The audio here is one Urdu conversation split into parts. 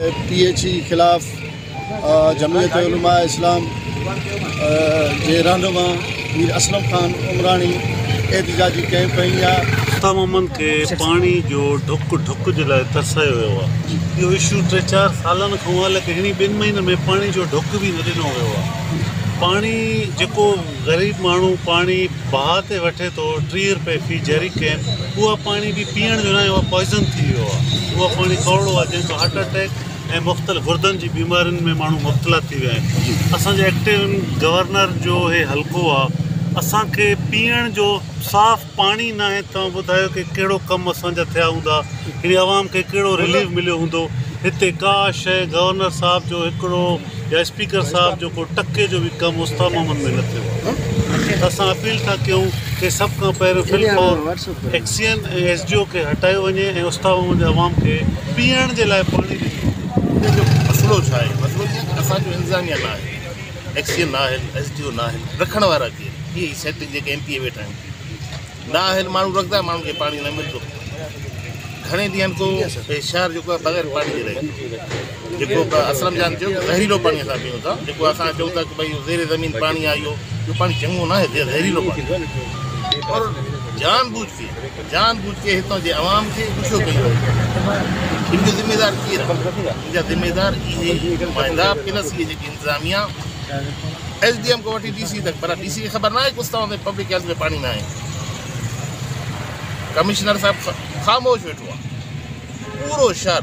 پی ایچ ای خلاف جمعیت علماء اسلام جے رہنما میر اسلم خان عمرانی احتجاجی کی تمام کے پانی جو ڈک ڈھک کے ترسا ہوا۔ ہے یہو ٹے چار سال کہ بن مہینوں میں پانی جو ڈھک بھی نہ دنوں ہو پانی جب غریب مو پانی بہا و ٹیر روپئے فی جہری کیمپ۔ وہ پانی بھی پینے پوائزن ہوا۔ پانی کورڑو جن کو ہارٹ اٹیک ۽ مختلف گردن جي بيمارين ۾ ماڻهو مبتلا ٿي ويا آهن. اسان جي ايڪٽو گورنر جو هي هلڪو آهي اسان کي پيئڻ جو صاف پاڻي نه آهي توهان ٻڌايو ڪه ڪهڙو ڪم اسان جا ٿيا هوندا. هن آوام کي ڪهڙو رليف مليو هوندو. هتي ڪا شيءِ گورنر صاحب جو هڪڙو يا اسپيڪر صاحب جو ڪو ٽڪي جو به ڪم استامن ۾ نه ٿيو. اسان اپيل ٿا ڪيون ڪه سڀ کان پهريون ايڪسيئين ۽ ايس ڊي او کي هٽايو وڃي ۽ استامن جي عوام کي پيئڻ جي لاءِ پاڻي مسئل ہے مسئلے یہ نہ ایس ڈی او نہ رکھنے والا یہ سیٹ ایم پی ویٹا نہ مو رکھتا مجھے پانی گھنے دھیان کو شہر زہریلو پانی پیوں چیرے زمین پانی آپ پانی چنو نہ جان بوجھ کے، جان بوجھ کے ہتوں جی عوام کے خوش ہو ان جو ذمہ دار کی ان جو ذمہ دار یہ نمائندہ پلس یہ جی انتظامیہ۔ ایس ڈی ایم کو وٹی ڈی سی تک بڑا ڈی سی کی خبر نہ آئے، کچھ تو پبلک ہیلتھ میں پانی نہ آئے۔ کمشنر صاحب خاموش بیٹھو پورو شہر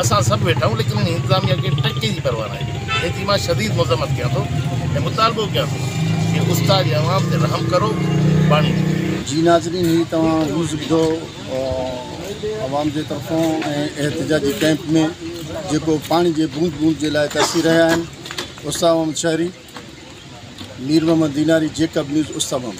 اساں سب بیٹھا ہوں، لیکن انتظامیہ کے ٹکی جی پروانہ ہے۔ احتماع شدید مذمت کیا تو میں مطالبو کیا تو، کہ استاد عوام تے رحم کرو پانی جی ناظرین ہی تمام روز بدھو عوام جے طرفوں احتجاجی کیمپ میں جيڪو پانی جي بوند بوند جي لاءِ رہا ہے استاد اسامم شہری میر محمد دیناری جيڪب نیوز اسامم